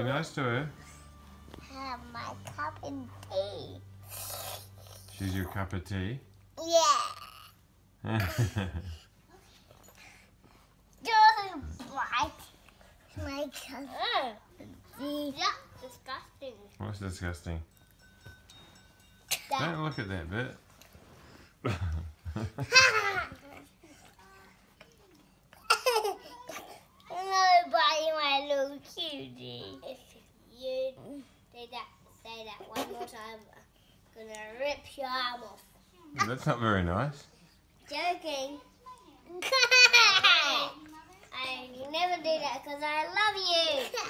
Be nice to her. Have my cup of tea. She's your cup of tea. Yeah. Don't bite my cup of tea. Mm. yeah, disgusting. What's disgusting? That- Don't look at that bit. cutie. If you say that, say that one more time, I'm gonna rip your arm off. That's not very nice. Joking. I never do that because I love you.